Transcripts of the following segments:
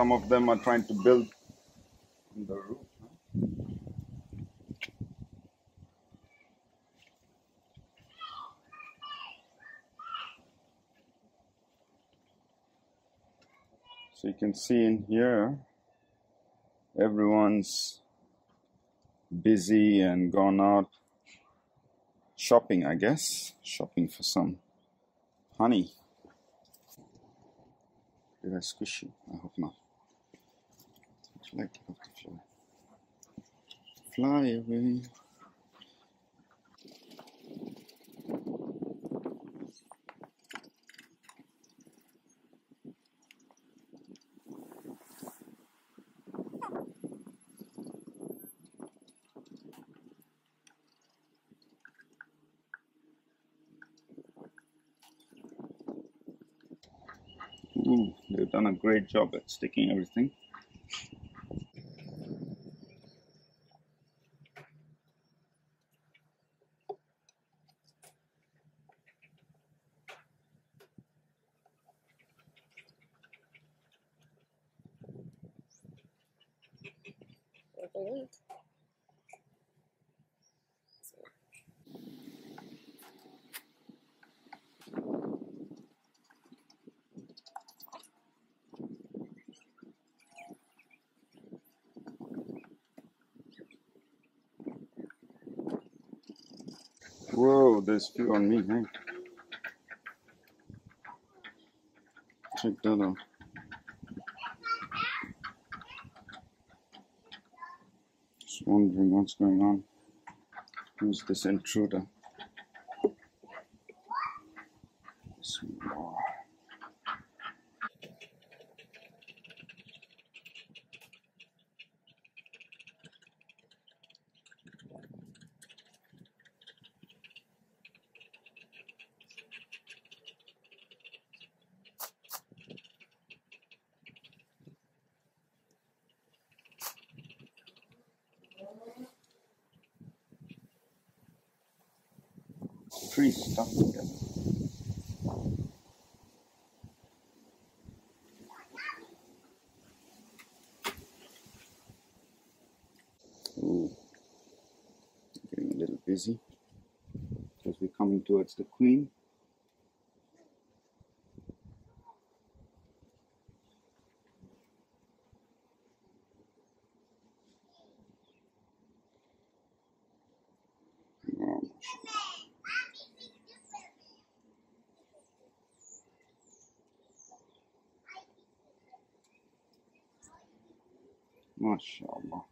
some of them are trying to build on the roof. So you can see in here, everyone's busy and gone out shopping, I guess. Shopping for some honey. Did I squish you? I hope not. Fly? Fly away. Ooh, they've done a great job at sticking everything. Whoa, there's few on me, hey. Check that out. Just wondering what's going on. Who's this intruder? Bismillah. Tree stuck together. Ooh, getting a little busy because we're coming towards the queen. ما شاء الله.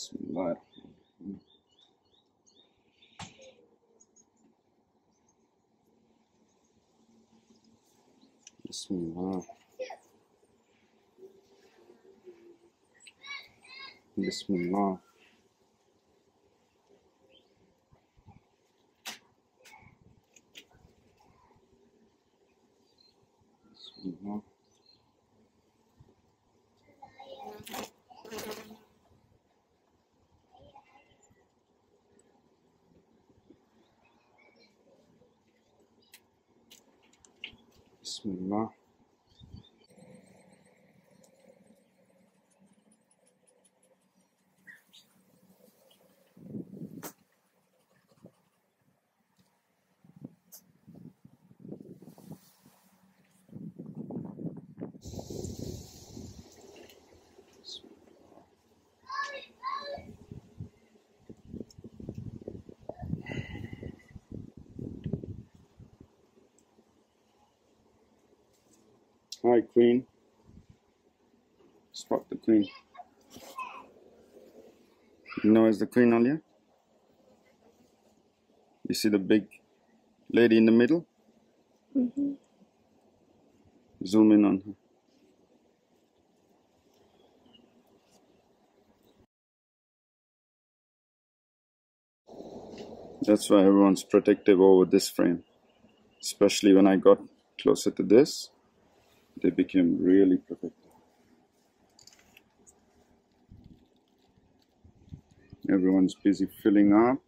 Mashallah. Bismillah. Bismillah. Bismillah. Bismillah. Bismillah. Hi, Queen. spot the queen. You know, it's the queen, on You You see the big lady in the middle? Mm-hmm. Zoom in on her. That's why everyone's protective over this frame. Especially when I got closer to this, they became really protective. Everyone's busy filling up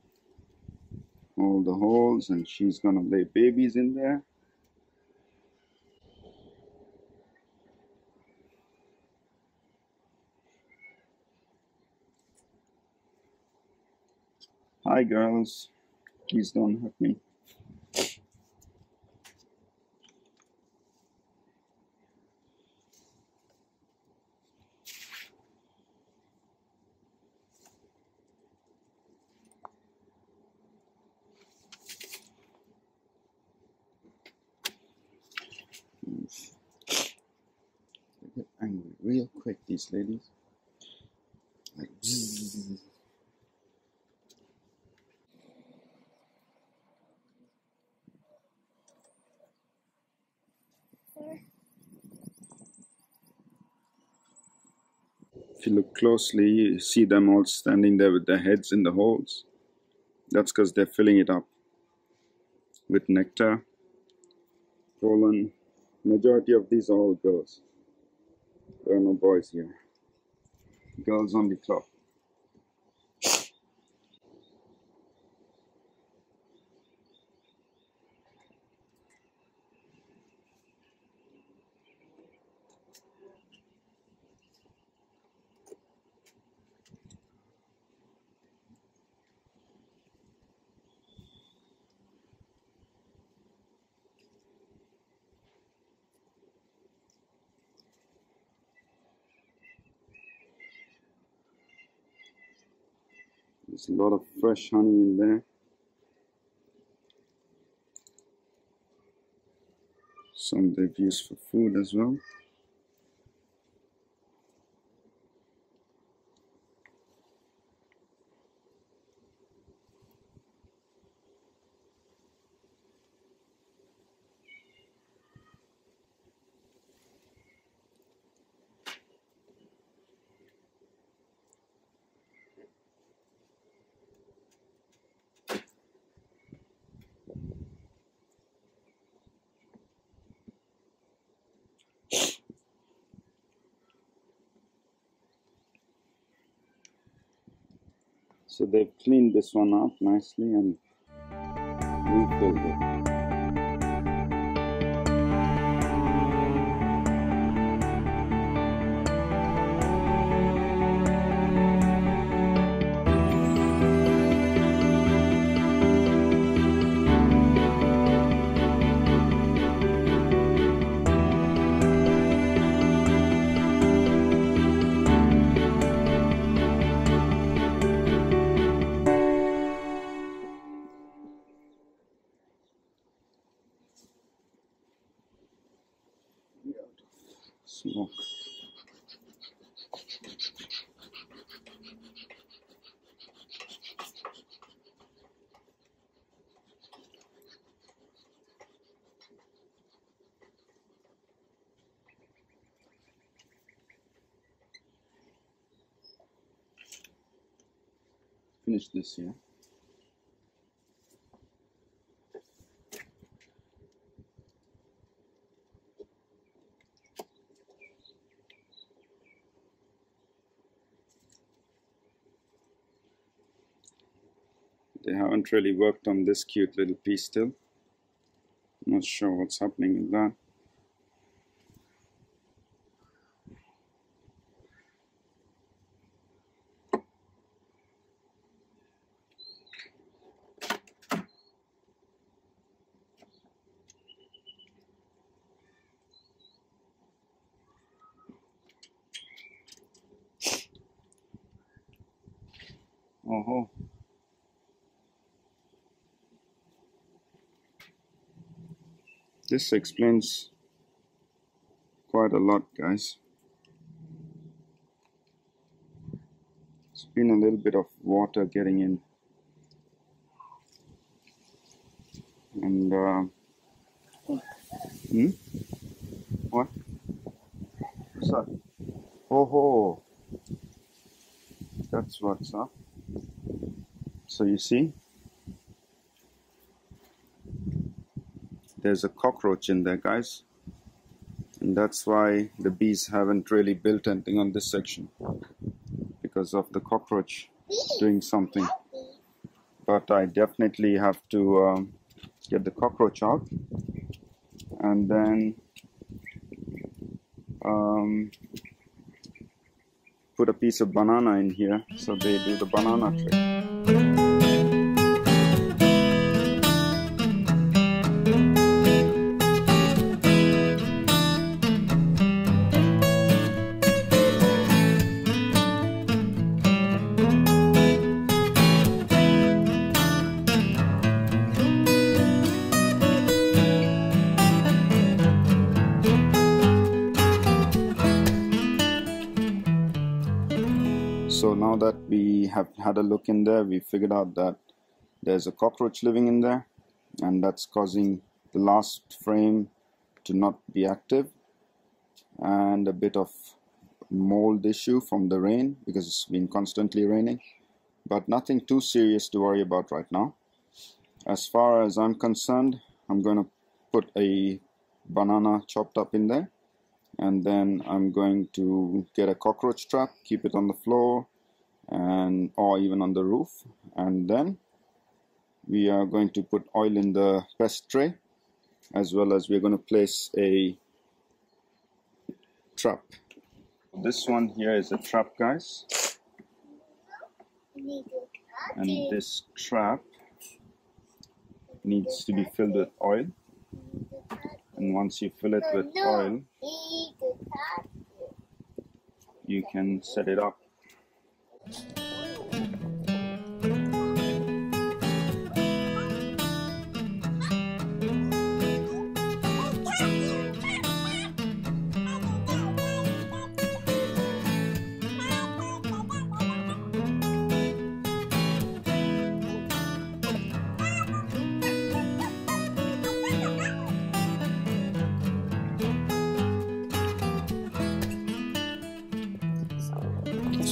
all the holes and she's gonna lay babies in there. Hi girls, please don't hurt me. They get angry real quick, these ladies. Like. If you look closely, you see them all standing there with their heads in the holes. That's because they're filling it up with nectar, pollen. Majority of these are all girls. There are no boys here. Girls only club. There's a lot of fresh honey in there. Some they've used for food as well. So they've cleaned this one up nicely and refilled it. Smoke. Finish this here. They haven't really worked on this cute little piece still. Not sure what's happening with that. Oh, this explains quite a lot, guys. It's been a little bit of water getting in. And, uh, hmm? What? What's that? Oh, ho. That's what's up. So you see, there's a cockroach in there, guys. And that's why the bees haven't really built anything on this section because of the cockroach doing something. But I definitely have to um, get the cockroach out and then um, put a piece of banana in here so they do the banana trick. Now that we have had a look in there, we figured out that there's a cockroach living in there and that's causing the last frame to not be active and a bit of mold issue from the rain because it's been constantly raining. But nothing too serious to worry about right now. As far as I'm concerned I'm going to put a banana chopped up in there and then I'm going to get a cockroach trap keep it on the floor and or even on the roof. And then we are going to put oil in the pest tray as well as we're going to place a trap. This one here is a trap guys. And this trap needs to be filled with oil. And once you fill it with oil you can set it up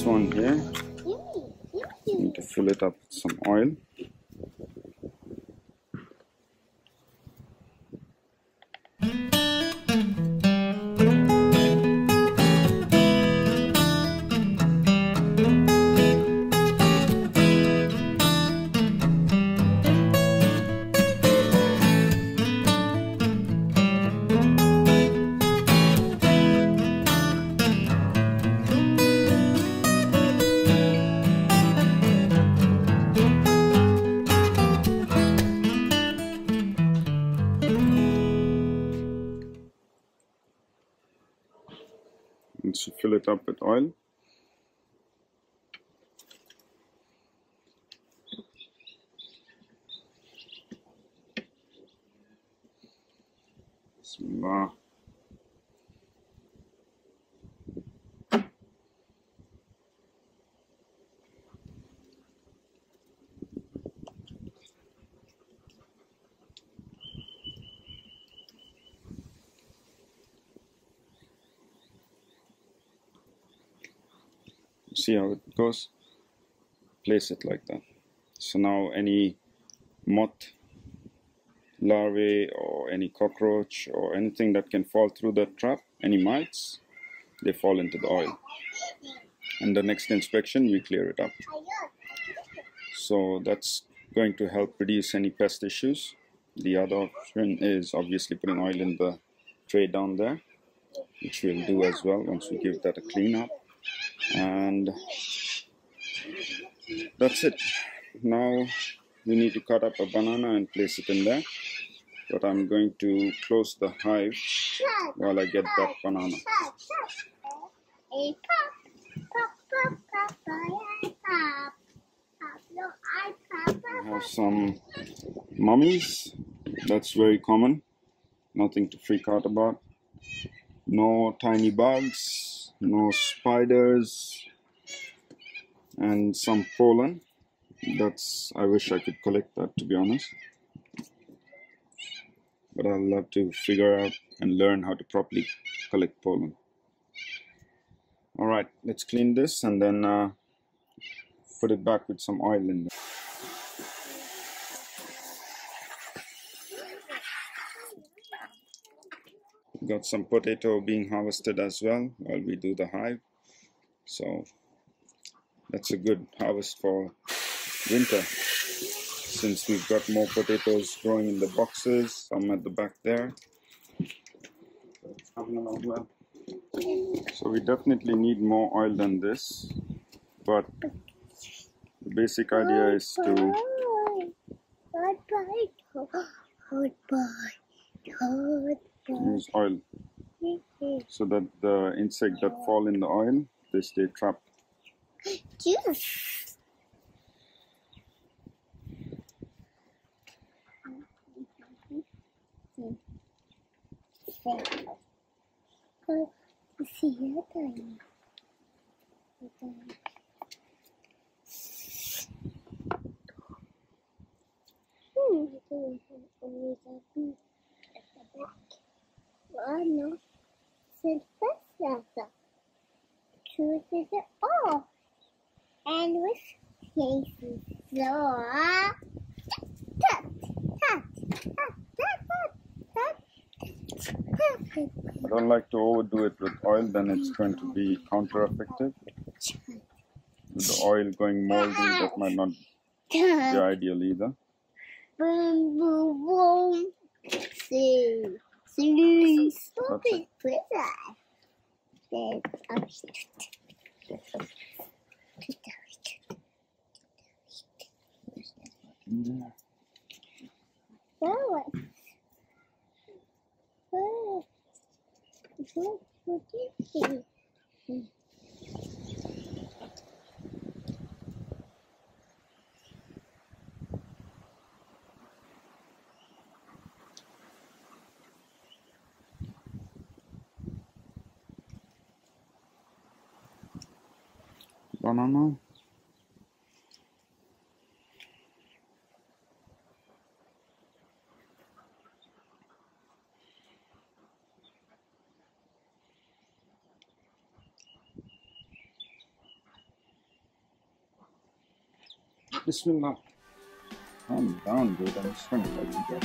one here fill it up with some oil fill it up with oil Bismillah. See how it goes. Place it like that. So now any moth larvae or any cockroach or anything that can fall through that trap any mites they fall into the oil. And the next inspection we clear it up. So that's going to help reduce any pest issues. The other option is obviously putting oil in the tray down there which we'll do as well once we give that a clean up and that's it. Now we need to cut up a banana and place it in there. But I'm going to close the hive while I get that banana. I have some mummies. That's very common. Nothing to freak out about. No tiny bugs no spiders and some pollen. That's I wish I could collect that to be honest. But I'll love to figure out and learn how to properly collect pollen. Alright let's clean this and then uh, put it back with some oil in there got some potato being harvested as well while we do the hive. So that's a good harvest for winter. Since we've got more potatoes growing in the boxes some at the back there. So we definitely need more oil than this but the basic idea is to use oil. So that the insect that fall in the oil they stay trapped. Juice Bueno, certeza. Chooses it all. And with faces. So, uh, tut, tut, I don't like to overdo it with oil, then it's going to be counter-effective. With the oil going moldy, that might not be ideal either. Boom, boom, boom. See. It. Put that. Then, Flowers. Oh. What, what is it? Banana. Bismillah. Calm down, dude. I'm just to let you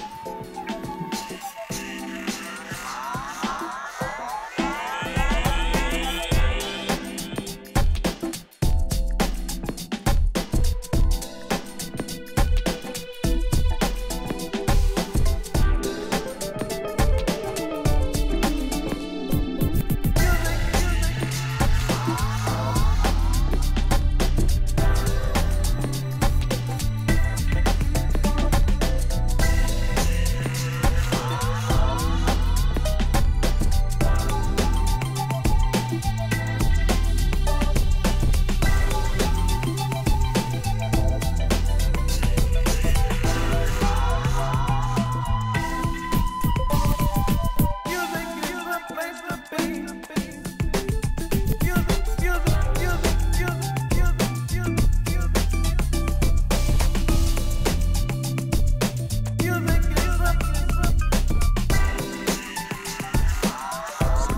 go.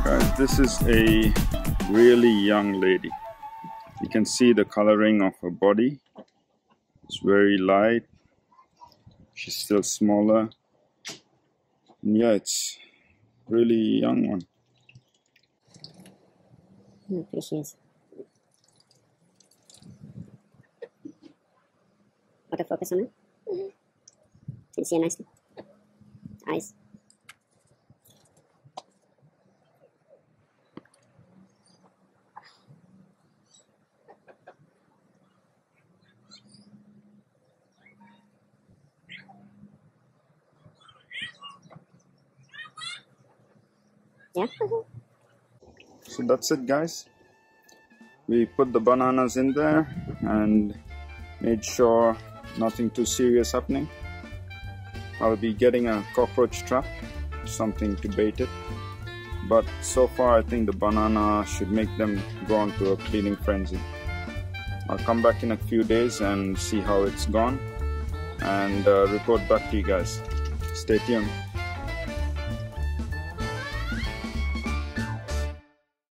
Guys, this is a really young lady. You can see the coloring of her body. It's very light. She's still smaller. And yeah, it's really young one. Hmm, there she is. Autofocus on her. Can you see her nicely? Eyes. Yeah. So that's it guys. We put the bananas in there and made sure nothing too serious happening. I'll be getting a cockroach trap, something to bait it. But so far I think the banana should make them go on to a cleaning frenzy. I'll come back in a few days and see how it's gone and uh, report back to you guys. Stay tuned.